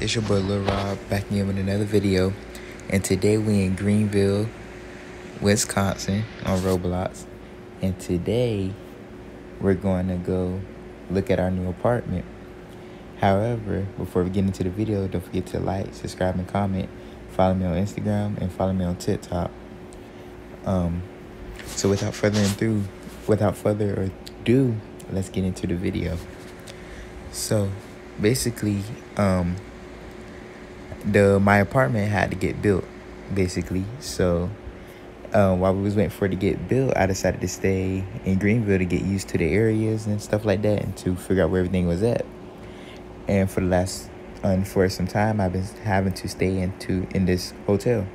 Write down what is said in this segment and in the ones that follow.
it's your boy Lil Rob back again with another video. And today we in Greenville, Wisconsin on Roblox. And today we're going to go look at our new apartment. However, before we get into the video, don't forget to like, subscribe, and comment. Follow me on Instagram and follow me on TikTok. Um, so without further ado, without further ado, let's get into the video. So basically, um, the my apartment had to get built, basically. So um, while we was waiting for it to get built, I decided to stay in Greenville to get used to the areas and stuff like that, and to figure out where everything was at. And for the last, and for some time, I've been having to stay into in this hotel.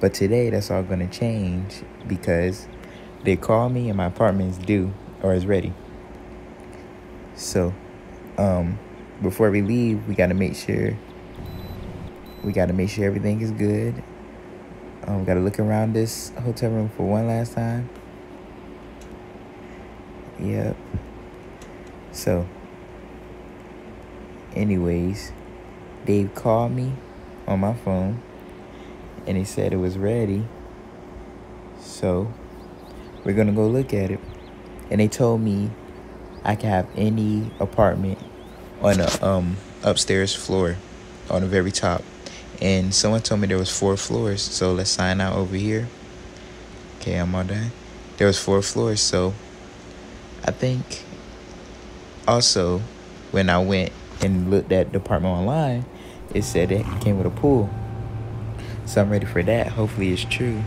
But today, that's all gonna change because they call me and my apartment is due or is ready. So, um, before we leave, we gotta make sure we gotta make sure everything is good. Um, we gotta look around this hotel room for one last time. Yep. So, anyways, Dave called me on my phone and he said it was ready. So, we're gonna go look at it. And they told me I can have any apartment on a um upstairs floor on the very top. And someone told me there was four floors, so let's sign out over here. Okay, I'm all done. There was four floors, so I think also when I went and looked at the apartment online, it said it came with a pool. So I'm ready for that. Hopefully it's true.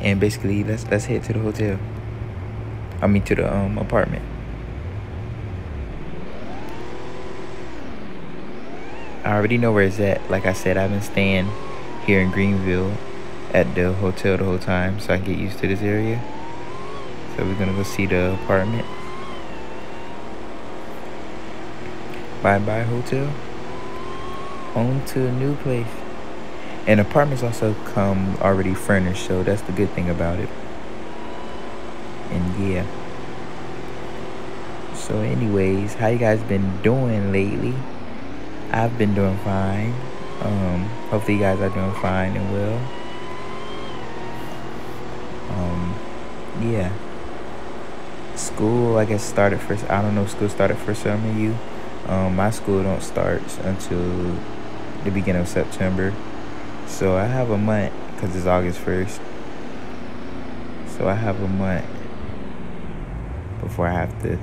And basically let's let's head to the hotel. I mean to the um apartment. I already know where it's at. Like I said, I've been staying here in Greenville at the hotel the whole time so I can get used to this area. So we're gonna go see the apartment. Bye bye hotel. On to a new place. And apartments also come already furnished, so that's the good thing about it. And yeah. So anyways, how you guys been doing lately? I've been doing fine. Um, hopefully you guys are doing fine and well. Um, yeah. School, I guess, started first. I don't know school started for some of you. Um, my school don't start until the beginning of September. So I have a month because it's August 1st. So I have a month before I have to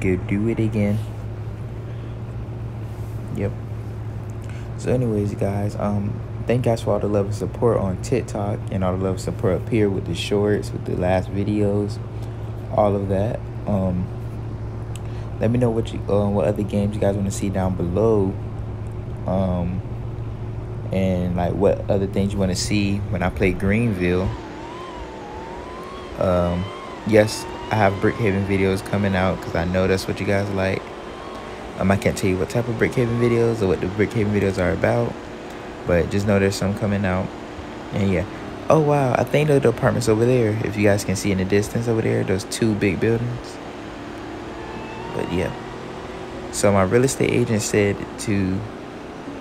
go do it again. Yep. So anyways, guys, um, thank guys for all the love and support on TikTok and all the love and support up here with the shorts, with the last videos, all of that. Um, let me know what you, uh, what other games you guys want to see down below. Um, and like what other things you want to see when I play Greenville. Um, yes, I have Brookhaven videos coming out because I know that's what you guys like. Um, I can't tell you what type of Brookhaven videos or what the Brookhaven videos are about, but just know there's some coming out. And yeah. Oh wow, I think the apartments over there, if you guys can see in the distance over there, those two big buildings. But yeah. So my real estate agent said to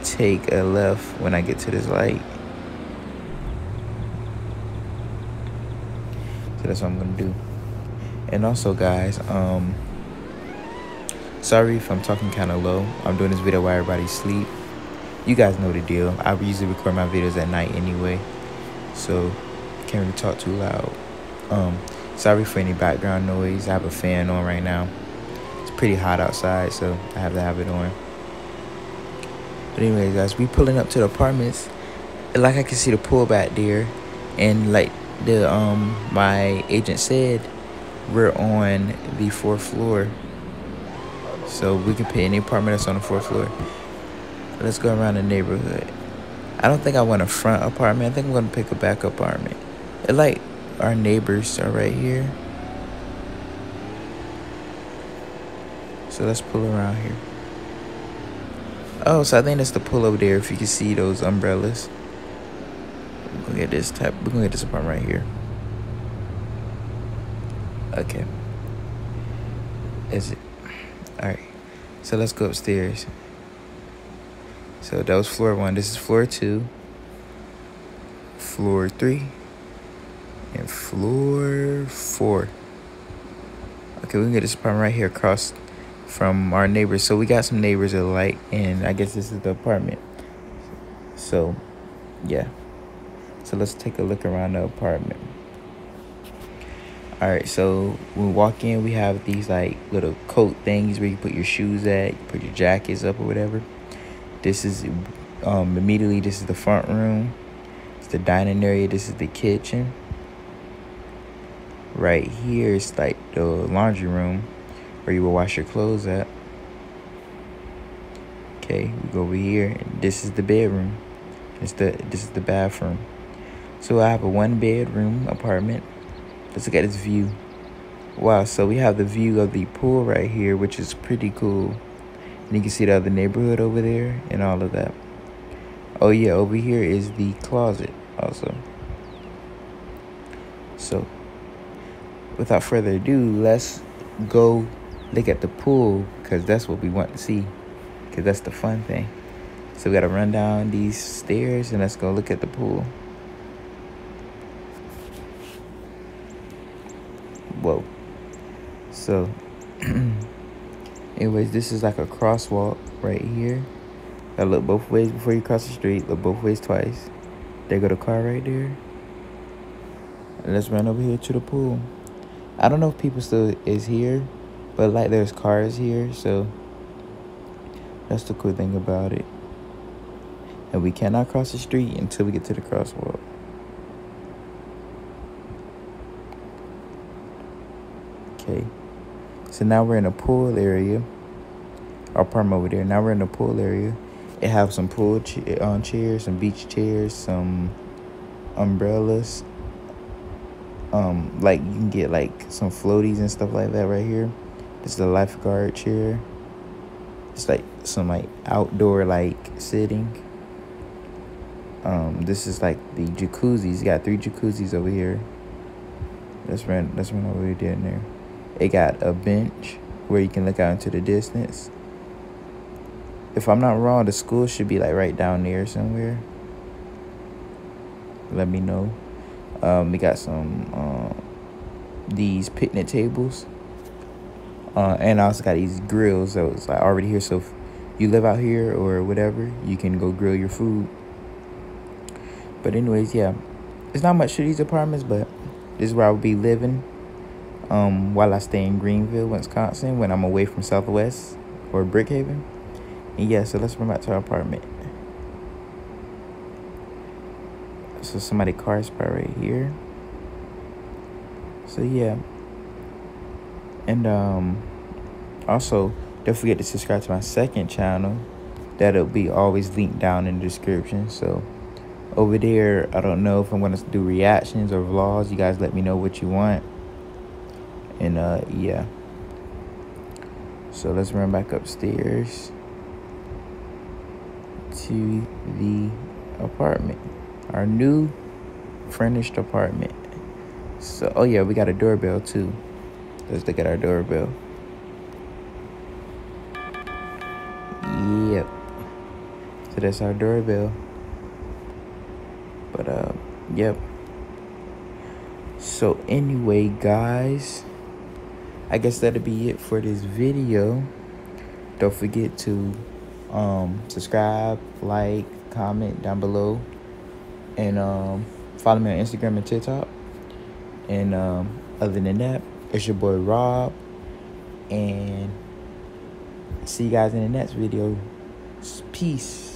take a left when I get to this light. So that's what I'm gonna do. And also guys, um sorry if I'm talking kinda low. I'm doing this video while everybody's sleep. You guys know the deal. I usually record my videos at night anyway. So can't really talk too loud. Um sorry for any background noise. I have a fan on right now. It's pretty hot outside, so I have to have it on. But anyways, guys, we pulling up to the apartments. Like I can see the pool back there, and like the um my agent said, we're on the fourth floor. So we can pay any apartment that's on the fourth floor. Let's go around the neighborhood. I don't think I want a front apartment. I think I'm gonna pick a back apartment. It like our neighbors are right here. So let's pull around here. Oh, so I think that's the pull over there. If you can see those umbrellas, we're gonna get this type. We're gonna get this apartment right here. Okay. Is it? All right. So let's go upstairs. So that was floor one. This is floor two, floor three, and floor four. Okay, we can get this apartment right here across from our neighbors. So we got some neighbors alike, and I guess this is the apartment. So, yeah. So let's take a look around the apartment. All right, so when we walk in, we have these like little coat things where you put your shoes at, you put your jackets up or whatever. This is um, immediately. This is the front room. It's the dining area. This is the kitchen. Right here is like the laundry room where you will wash your clothes at. Okay, we go over here, this is the bedroom. It's the this is the bathroom. So I have a one bedroom apartment. Let's look at this view. Wow, so we have the view of the pool right here, which is pretty cool. And you can see the other neighborhood over there and all of that. Oh yeah, over here is the closet also. So without further ado, let's go look at the pool because that's what we want to see because that's the fun thing. So we got to run down these stairs and let's go look at the pool. Whoa. So, anyways, this is like a crosswalk right here. Gotta look both ways before you cross the street. Look both ways twice. There go the car right there. And let's run over here to the pool. I don't know if people still is here, but like there's cars here, so that's the cool thing about it. And we cannot cross the street until we get to the crosswalk. Okay. So now we're in a pool area. Our apartment over there. Now we're in the pool area. It have some pool on chairs, some beach chairs, some umbrellas. Um, like you can get like some floaties and stuff like that right here. This is the lifeguard chair. It's like some like outdoor like sitting. Um, this is like the jacuzzis. Got three jacuzzis over here. Let's run. Let's run over there in there. It got a bench where you can look out into the distance. If I'm not wrong, the school should be like right down there somewhere. Let me know. Um, we got some uh, these picnic tables. Uh, and I also got these grills that was like already here. So if you live out here or whatever, you can go grill your food. But anyways, yeah, it's not much to these apartments, but this is where I will be living um, while I stay in Greenville, Wisconsin, when I'm away from Southwest or Brookhaven. And yeah, so let's run back to our apartment. So somebody car spot right here. So yeah. And um also don't forget to subscribe to my second channel. That'll be always linked down in the description. So over there, I don't know if I'm gonna do reactions or vlogs. You guys let me know what you want. And uh yeah. So let's run back upstairs to the apartment. Our new furnished apartment. So oh yeah, we got a doorbell too. Let's look at our doorbell. Yep. So that's our doorbell. But uh yep. So anyway, guys, I guess that'll be it for this video. Don't forget to um subscribe, like, comment down below. And um follow me on Instagram and TikTok. And um other than that, it's your boy Rob. And see you guys in the next video. Peace.